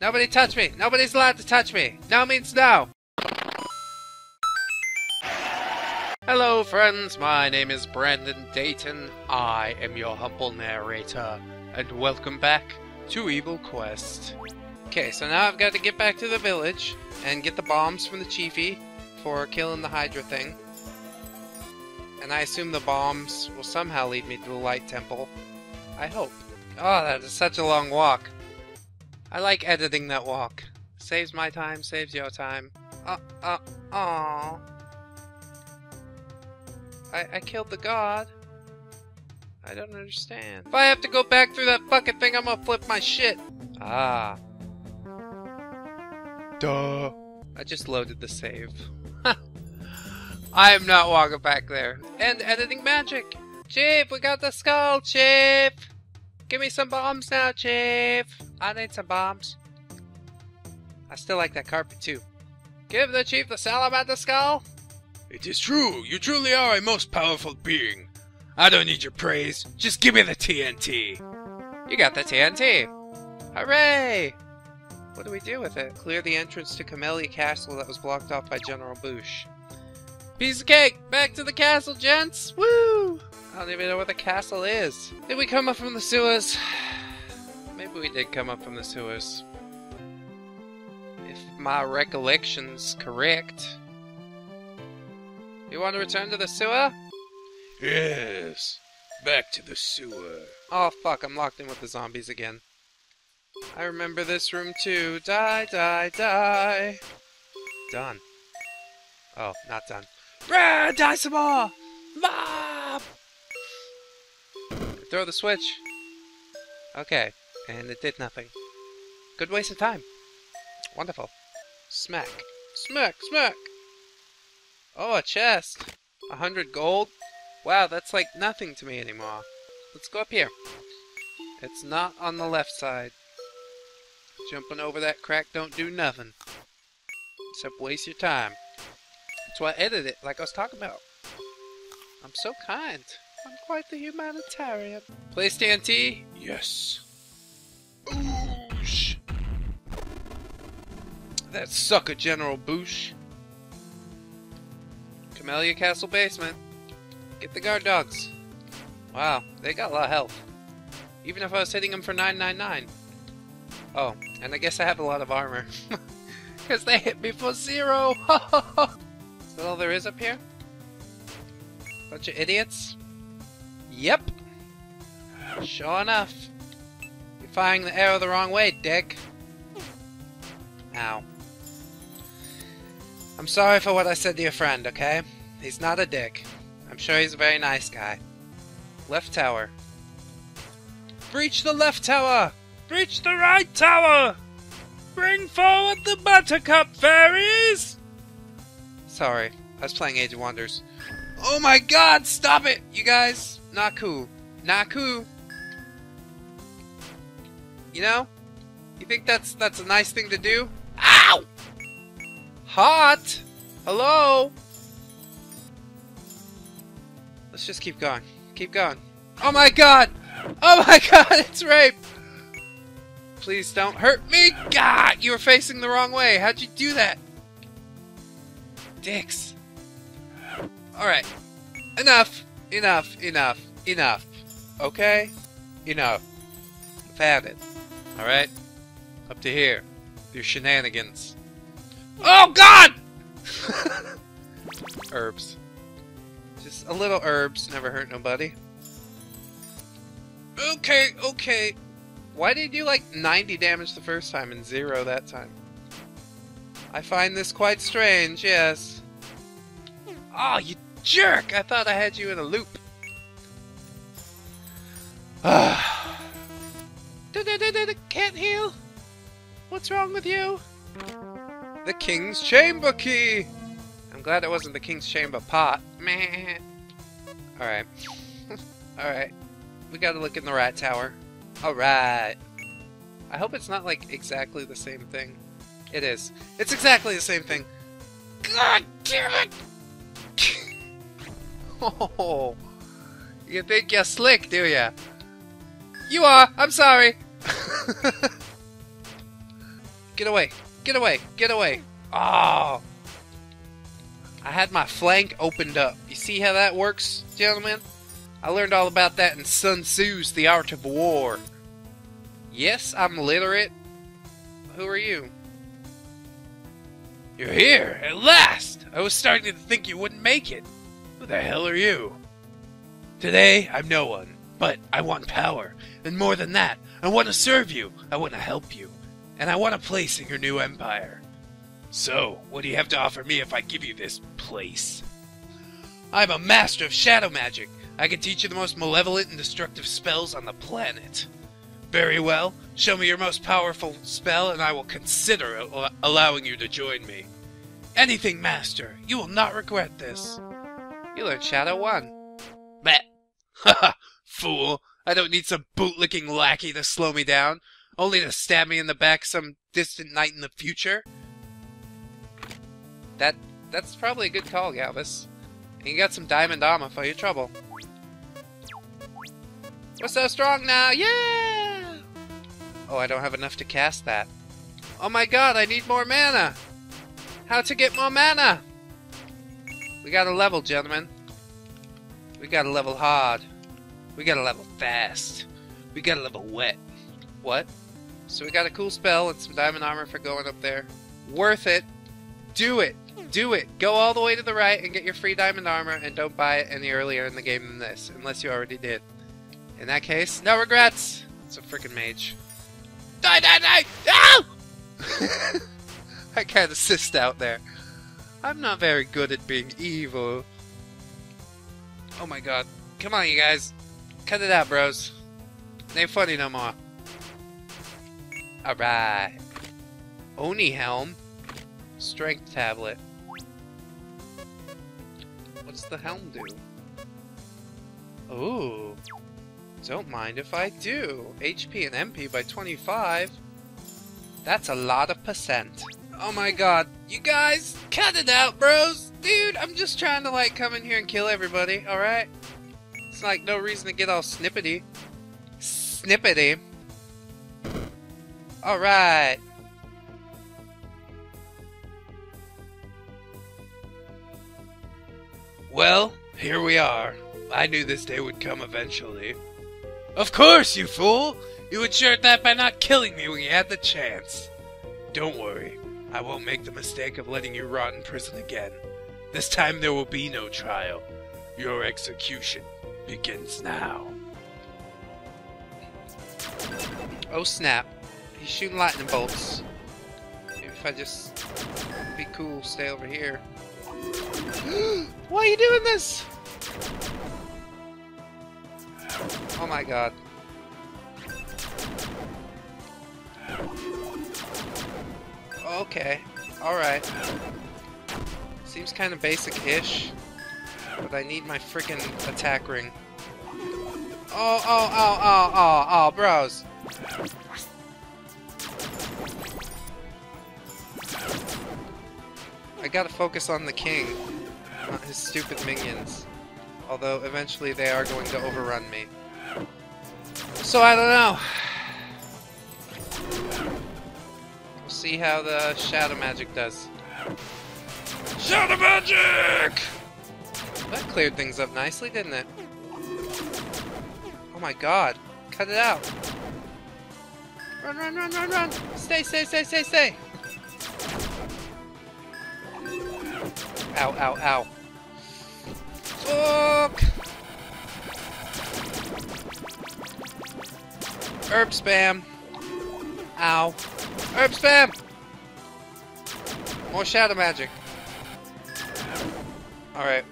Nobody touch me! Nobody's allowed to touch me! No means no! Hello, friends. My name is Brandon Dayton. I am your humble narrator, and welcome back to Evil Quest. Okay, so now I've got to get back to the village and get the bombs from the Chiefy for killing the Hydra thing. And I assume the bombs will somehow lead me to the Light Temple. I hope. Oh, that is such a long walk. I like editing that walk. Saves my time, saves your time. Uh, uh, aww. I, I killed the god. I don't understand. If I have to go back through that fucking thing, I'm gonna flip my shit. Ah. Duh. I just loaded the save. I am not walking back there. And editing magic. Chief, we got the skull, Chief. Give me some bombs now, Chief. I need some bombs. I still like that carpet too. Give the chief the salamander skull. It is true, you truly are a most powerful being. I don't need your praise, just give me the TNT. You got the TNT. Hooray! What do we do with it? Clear the entrance to Camelia Castle that was blocked off by General Boosh. Piece of cake! Back to the castle, gents! Woo! I don't even know where the castle is. Did we come up from the sewers? We did come up from the sewers. If my recollection's correct. You want to return to the sewer? Yes, back to the sewer. Oh fuck, I'm locked in with the zombies again. I remember this room too. Die, die, die. Done. Oh, not done. Rah, die some more! Mob! Throw the switch. Okay, and it did nothing. Good waste of time. Wonderful. Smack. Smack, smack! Oh, a chest. A hundred gold? Wow, that's like nothing to me anymore. Let's go up here. It's not on the left side. Jumping over that crack don't do nothing. Except waste your time. That's why I edit it, like I was talking about. I'm so kind. I'm quite the humanitarian. Place TNT? Yes. That sucker General Boosh. Camelia Castle basement. Get the guard dogs. Wow, they got a lot of health. Even if I was hitting them for 999. Oh, and I guess I have a lot of armor. Because they hit me for zero! is that all there is up here? Bunch of idiots? Yep. Sure enough. You're firing the arrow the wrong way, dick. Ow. I'm sorry for what I said to your friend, okay? He's not a dick. I'm sure he's a very nice guy. Left tower. Breach the left tower! Breach the right tower! Bring forward the buttercup fairies! Sorry, I was playing Age of Wonders. Oh my god, stop it, you guys! Not cool. Not cool. You know? You think that's that's a nice thing to do? Ow! Hot! Hello? Let's just keep going. Keep going. Oh my god! Oh my god, it's rape! Please don't hurt me! God, you were facing the wrong way. How'd you do that? Dicks. Alright. Enough. Enough. Enough. Enough. Okay? Enough. I've had it. Alright? Up to here. Your shenanigans. Oh god! herbs. Just a little herbs, never hurt nobody. Okay, okay. Why did you like 90 damage the first time and zero that time? I find this quite strange, yes. Oh, you jerk! I thought I had you in a loop. Ah. Can't heal? What's wrong with you? The King's Chamber Key! I'm glad it wasn't the King's Chamber pot. Meh. Alright. Alright. We gotta look in the rat tower. Alright. I hope it's not like exactly the same thing. It is. It's exactly the same thing. God damn it! oh, you think you're slick, do ya? You are. I'm sorry. Get away! Get away! Get away! Oh! I had my flank opened up. You see how that works, gentlemen? I learned all about that in Sun Tzu's The Art of War. Yes, I'm literate. Who are you? You're here, at last! I was starting to think you wouldn't make it. Who the hell are you? Today, I'm no one, but I want power. And more than that, I want to serve you. I want to help you. And I want a place in your new empire. So, what do you have to offer me if I give you this place? I'm a master of shadow magic. I can teach you the most malevolent and destructive spells on the planet. Very well. Show me your most powerful spell, and I will consider al- allowing you to join me. Anything, Master. You will not regret this. You learned Shadow 1. Bet. Haha, fool. I don't need some bootlicking lackey to slow me down, only to stab me in the back some distant night in the future. That That's probably a good call, Galvis. And you got some diamond armor for your trouble. We're so strong now! Yeah! Oh, I don't have enough to cast that. Oh my god, I need more mana! How to get more mana? We got a level, gentlemen. We got to level hard. We got to level fast. We got to level wet. What? So we got a cool spell and some diamond armor for going up there. Worth it. Do it. Do it. Go all the way to the right and get your free diamond armor and don't buy it any earlier in the game than this, unless you already did. In that case, no regrets. It's a freaking mage. Die, die, die! Ow! Ah! I can't assist out there. I'm not very good at being evil. Oh my god. Come on, you guys. Cut it out, bros. Ain't funny no more. Alright. Oni Helm. Strength tablet. What's the helm do? Ooh. Don't mind if I do. HP and MP by 25. That's a lot of percent. Oh my god. You guys, cut it out, bros! Dude, I'm just trying to, like, come in here and kill everybody, alright? It's like no reason to get all snippety. Snippety. Alright. Well, here we are. I knew this day would come eventually. Of course, you fool! You ensured that by not killing me when you had the chance. Don't worry, I won't make the mistake of letting you rot in prison again. This time there will be no trial. Your execution begins now. Oh snap. He's shooting lightning bolts. Maybe if I just be cool, stay over here. Why are you doing this? Oh my god. Okay. Alright. Seems kind of basic-ish. But I need my freaking attack ring. Oh, oh, oh, oh, oh, oh, bros. I gotta focus on the king, not his stupid minions. Although eventually they are going to overrun me. So I don't know. We'll see how the shadow magic does. Shadow magic! That cleared things up nicely, didn't it? Oh my god. Cut it out. Run, run, run, run, run! Stay, stay, stay, stay, stay! Ow, ow, ow. Fuck! Herb spam. Ow. Herb spam! More shadow magic. Alright.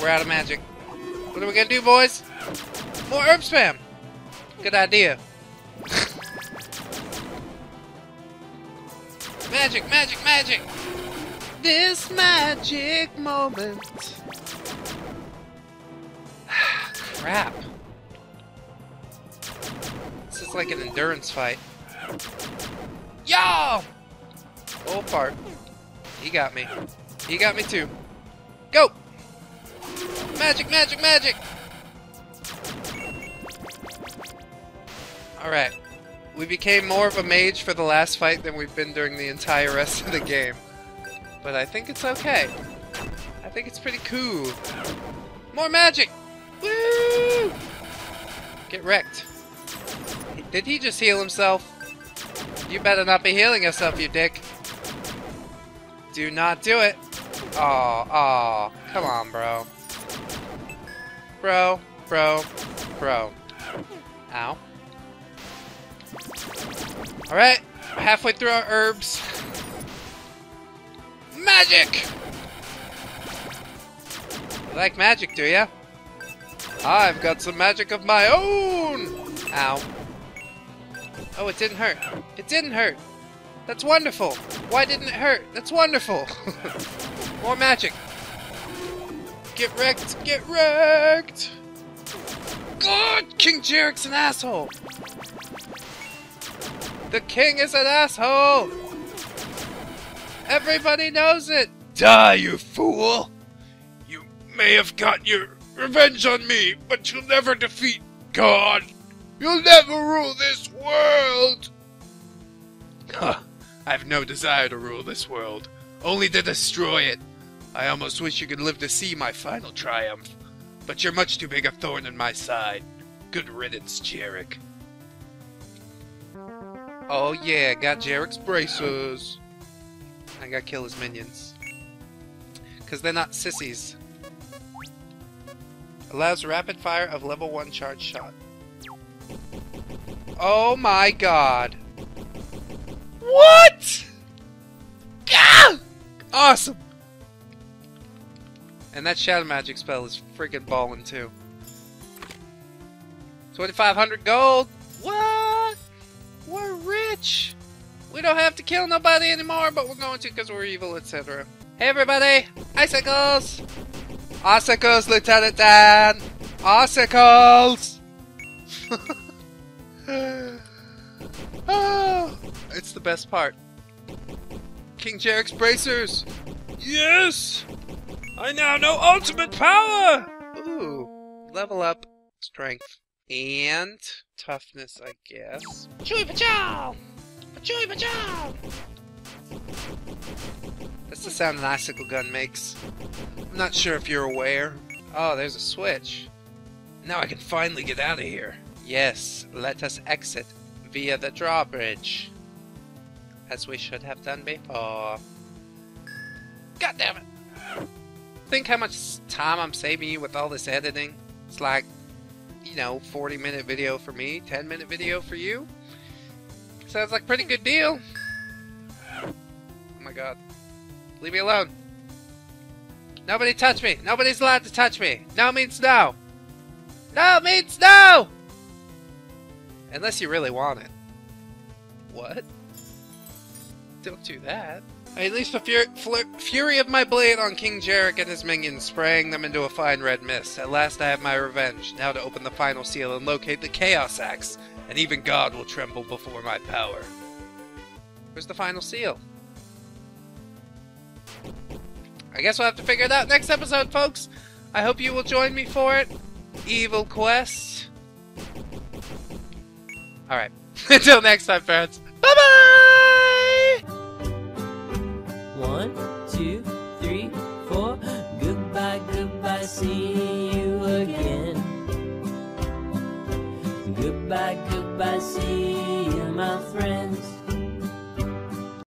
We're out of magic. What are we gonna do, boys? More herb spam! Good idea. magic, magic, magic! This magic moment. Crap. This is like an endurance fight. Yo! Pull apart. He got me. He got me too. Go! Magic, magic, magic! Alright. We became more of a mage for the last fight than we've been during the entire rest of the game. But I think it's okay. I think it's pretty cool. More magic! Woo! Get wrecked. Did he just heal himself? You better not be healing yourself, you dick. Do not do it. Oh, oh, come on, bro. Bro, bro, bro. Ow. Alright, halfway through our herbs. Magic! You like magic, do ya? I've got some magic of my own! Ow. Oh, it didn't hurt. It didn't hurt. That's wonderful. Why didn't it hurt? That's wonderful. More magic. Get wrecked. Get wrecked. God, King Jerric's an asshole. The king is an asshole. Everybody knows it. Die, you fool! You may have got your revenge on me, but you'll never defeat God. You'll never rule this world. Huh. I have no desire to rule this world, only to destroy it. I almost wish you could live to see my final triumph, but you're much too big a thorn in my side. Good riddance, Jerric. Oh yeah, got Jerric's braces. I gotta kill his minions. Cause they're not sissies. Allows rapid fire of level 1 charge shot. Oh my god. What? Ah! Awesome! And that shadow magic spell is freaking ballin' too. 2500 gold? What? We're rich! We don't have to kill nobody anymore, but we're going to because we're evil, etc. Hey everybody! Icicles! Icicles, Lieutenant Dan! Icicles! oh, it's the best part. King Jerric's bracers! Yes! I now know ultimate power! Ooh, level up strength and toughness, I guess. Chewy pachow! Chewy pachow! That's the sound an icicle gun makes. I'm not sure if you're aware. Oh, there's a switch. Now I can finally get out of here. Yes, let us exit via the drawbridge. As we should have done before. God damn it! Think how much time I'm saving you with all this editing? It's like, you know, 40 minute video for me, 10 minute video for you. Sounds like a pretty good deal. Oh my god. Leave me alone. Nobody touch me. Nobody's allowed to touch me. No means no. No means no! Unless you really want it. What? Don't do that. I unleashed the fury of my blade on King Jerric and his minions, spraying them into a fine red mist. At last I have my revenge. Now to open the final seal and locate the Chaos Axe, and even God will tremble before my power. Where's the final seal? I guess we'll have to figure it out next episode, folks! I hope you will join me for it. Evil Quest. Alright. Until next time, friends. Bye-bye! One, two, three, four. Goodbye, goodbye, see you again. Goodbye, goodbye by I see you, my friends.